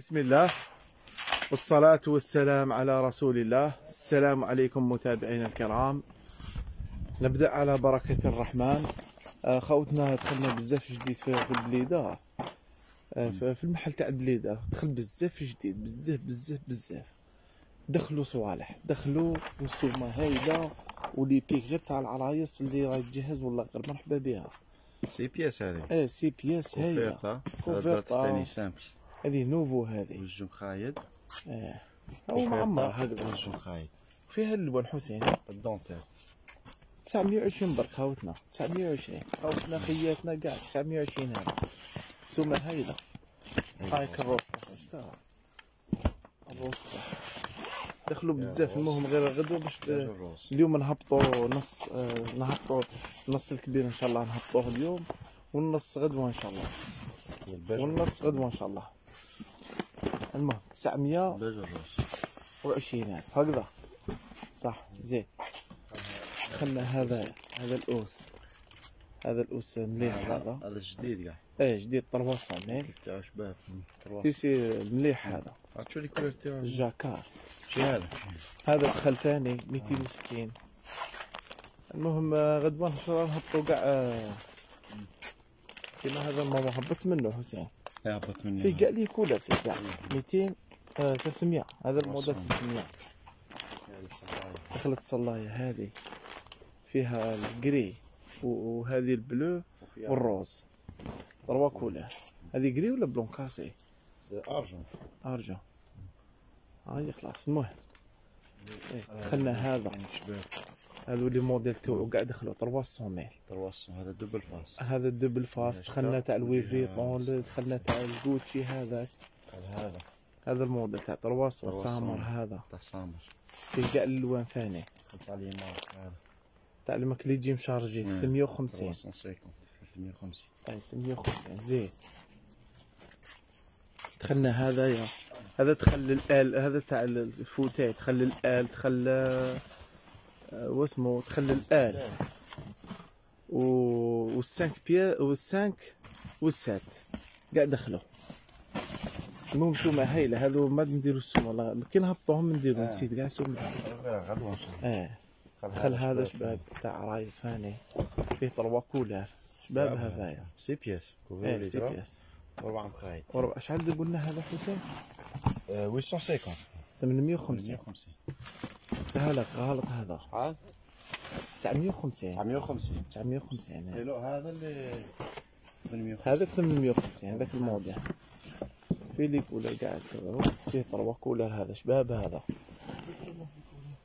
بسم الله والصلاة والسلام على رسول الله. السلام عليكم متابعينا الكرام. نبدأ على بركة الرحمن. آه، خوتنا دخلنا بزاف جديد في البليدة. آه، في المحل تاع البليدة. دخل بزاف جديد بزاف بزاف بزاف. دخلوا صوالح دخلوا والسومة هايلة ولي بيك غير تاع العرايس اللي راهي تجهز والله غير مرحبا بها. six pièces هذه. آه six pièces كوفيرتا. كوفيرتا. ثاني simple. هذه nouveau هذه. وزوج مخايد. آه. هو معمر هكذا وزوج مخايد. فيها اللون حسين الدونتير 920 برك خاوتنا 920 خاوتنا خياتنا كاع 920 هذا سومة هايلة. هايك ال rose شفتها؟ ال rose. دخلوا بزاف المهم غير غدوة باش اليوم نهبطوا نص آه، نهبطوا النص الكبير إن شاء الله نهبطوه اليوم والنص غدوة إن شاء الله. والنص غدوة إن شاء الله. المهم 900 الباج الروز وعشرين ألف هكذا. صح زين. خلنا هذا هذا الأوس. هذا الأوس مليح هذا هذا. جديد كاع إيه جديد طربوس عمين تاعو شباب تيسي مليح هذا. عرفتوا لي كولور تاعو؟ الجاكار شي هذا هذا دخل ثاني 260 المهم آه، غدوة إن شاء الله نهبطوا كاع آه، كيما هذا ما هبط منه حسين. هبط فيه كاع لي كولر فيه كاع 200 آه، 300 هذا الموديل 300 هذه الصحراء. دخلت الصلاية هذه. فيها الجري و- وهذه البلو والروز. ضربة كولر هذه جري ولا بلون كاسي أرجون. ارجو هاي خلاص المهم. إيه، دخلنا هذا. يعني هذو اللي موديل تاعو قاعد دخلوا 300 ميل ترواس هذا دبل فاس هذا الدبل فاست. هذا دخلنا تاع الوي فيتون دخلنا تاع الجوتشي هذا هذا. هذا الموديل تاع 300 300. سامر هذا. تاع سامر فيه كاع الالوان ثاني. تاع اليمار هذا. تاع الماك اللي يجي مشارجي مم. 350 350 350 طيب 150 زين. دخلنا هذا يا هذا دخل الال هذا تاع الفوتات دخل الال دخل واسمه دخل الال و والسانك بيا والسانك والسات. قاعد دخلوا. المهم سومة هايلة هذو ما نديرو السومة والله كي نهبطوهم نديرو آه. نسيت كاع سومة. آه خل هذا شباب. تاع رايس ثاني. فيه trois couleurs شباب هذايا. six pièces. إيه six pièces ربع مخايد. وربع. شحال قلنا هذا حسين؟ 850 850 850 غلط غلط هذا. عاد 950 950 950 لا هذا اللي 850 هذاك 850 هذاك الموديل في les couleurs كذا؟ فيه trois couleurs هذا شباب هذا.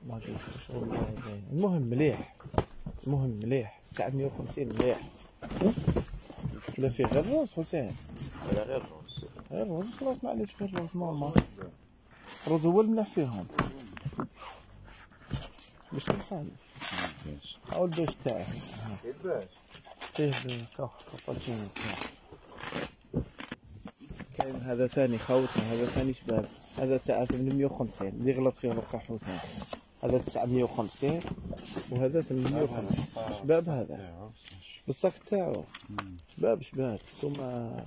ما. المهم مليح المهم مليح. 950 مليح. لا فيه غير rose حسين؟ لا غير rose غير rose خلاص معليش غير rose normal ال rose هو المليح فيهم. مش الحال. حاول باش تاعه كيفاش فيه كاين هذا ثاني خوتنا هذا ثاني شباب. هذا تاع 850 اللي غلط فيه بركا حسين. هذا 950 وهذا 850 شباب هذا. بالصك تاعو. شباب شباب. سومة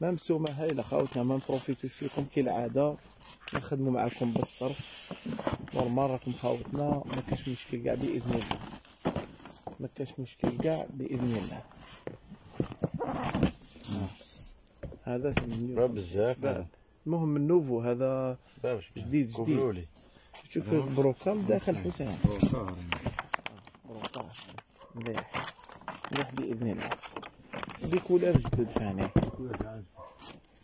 même سومة هايلة خاوتنا ما نبروفيتو فيكم كالعادة. نخدمو معاكم بالصرف. normal راكم خاوتنا ما كاش مشكل كاع بإذن الله ما كاش مشكل كاع بإذن الله. هذا 800 شباب بزاف. المهم ال nouveau هذا جديد- جديد. شوف ال brocart داخل حسين brocart مليح مليح بإذن الله ب couleurs جدد ثاني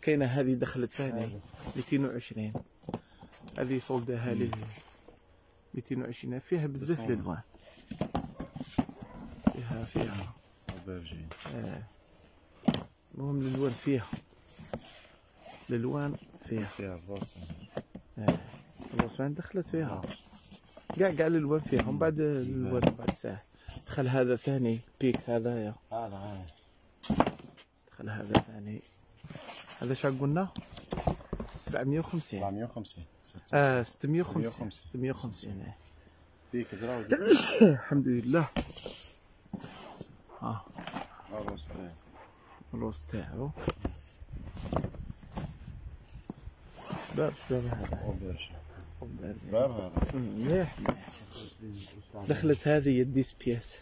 كاينة هذه دخلت ثاني 220 هذه صولدها لي 220 فيها بزاف. الالوان فيها فيها. آه. المهم الالوان فيها. الالوان فيها. فيها آه. الرسوان دخلت فيها. كاع كاع الالوان فيها. ومن بعد الالوان بعد ساعه دخل هذا ثاني. بيك هذايا هذا هذا دخل هذا ثاني. هذا شحال قلنا؟ 750 750 آه 650 650. 650 آه. avec drap الحمد لله. آه. ال rose ال rose تاعو. شباب شباب هذا. باب أمم، مليح مليح. دخلت هذه ال dix pièces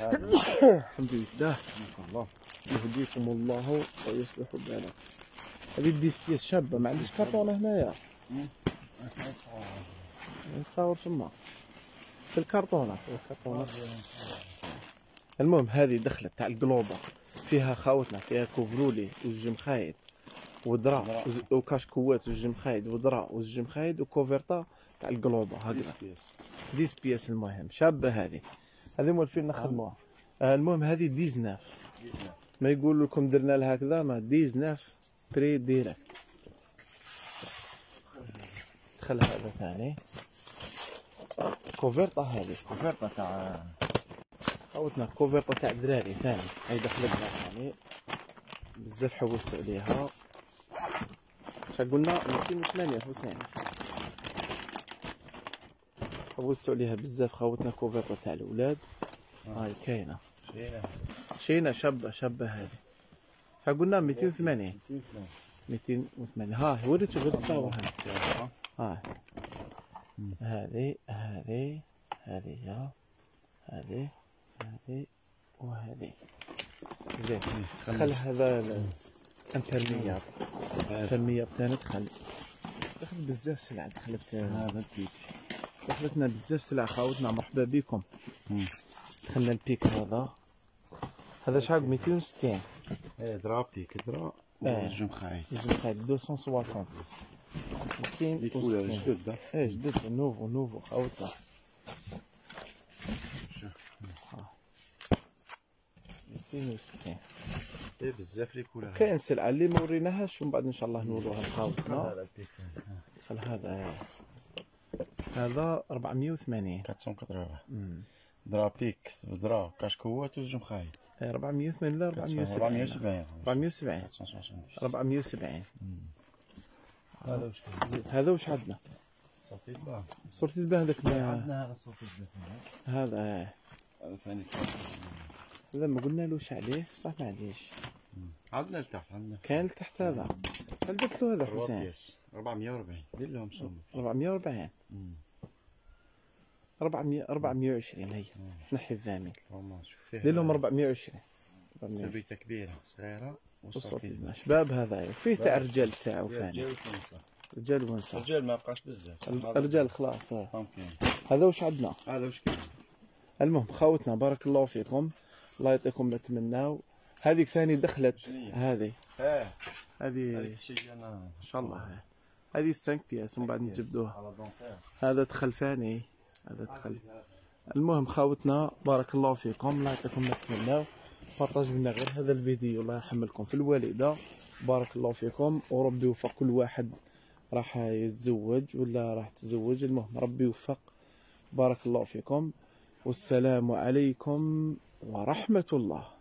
الحمد لله. الله. يهديكم الله ويصلح بالكم هذه ال dix pièces شابه ما عنديش كرتون هنايا. نتصور تما في الكرتونة في الكرتونة المهم هذه دخلت تاع القلوبة. فيها خاوتنا فيها couvre-lit وزوج مخايد و drap وز- و cache-couette وزوج مخايد و drap وزوج مخايد وكوفرتا تاع القلوبة. هكذا dix pièces المهم. شابة هذه. هذه مولفين نخدموها؟ آه، المهم هذه dix-neuf. ما يقول لكم درنا لها هكذا ما dix-neuf. prix direct دخل هذا ثاني. كوفرتا هذه كوفرتا تاع خوتنا كوفرتا تاع دراري ثاني. هاي دخلت لها ثاني بزاف حوست عليها. شا قلنا 208 حسين حوست عليها بزاف خوتنا كوفرتا تاع الأولاد. هاي كاينة. شينا شينا شابة شابة هذه. شا قلنا 280 280 ها وريت غير تصاورها ها. هذه هذه هذه هذه هذه وهذه. زين. خل هذا ال- الترمية الترمية ثاني دخل دخلت بزاف سلع دخلت هذا البيك. دخلتنا بزاف سلع خاوتنا مرحبا بكم. دخلنا البيك هذا. هذا شحال؟ 260 درا بيك درا. وجم خايد يجي خايل 260 ديك ولا 260 جدد إيه جدد نوفو نوفو خاوتنا ها. 260 إيه بزاف لي كولا كاين سلعة اللي ما وريناهاش ومن بعد ان شاء الله نوروها لخاوتنا هذا هذا 480 480 درا بيك درا كاشكوات وجم خايد إيه، 480 لا 470 470 470 470 470 هذا واش هذا عندنا؟ صرتي تبان هذاك ما- عندنا هذا الزيت هذا إيه. هذا ثاني هذا ما قلنا لوش عليه. صح ما عنديش عندنا لتحت عندنا. كان تحت هذا. هل درت له هذا حسين؟ روابيس 440 دير لهم سوم. 440 مم. 400 420 هي نحي الثامن لهم 420 420 سبيته كبيرة صغيرة وصلت. شباب هذا فيه تاع رجال تاعو فاني رجال رجال ونساء الرجال ما بقاش بزاف. الرجال خلاص آه. هذا واش عندنا؟ هذا واش كاين؟ المهم خوتنا بارك الله فيكم. الله يعطيكم ما تمناو هذيك ثاني دخلت؟ هذه. آه. هذه إن شاء الله. هذه السانك بياس ومن بعد نجبدوها. هذا دخل فاني هذا دخل. المهم خاوتنا بارك الله فيكم. الله يعطيكم ما بارطاجوا لنا غير هذا الفيديو. الله يرحمكم. في الوالدة بارك الله فيكم. وربي يوفق كل واحد. راح يتزوج ولا راح تزوج المهم ربي يوفق. بارك الله فيكم. والسلام عليكم ورحمة الله.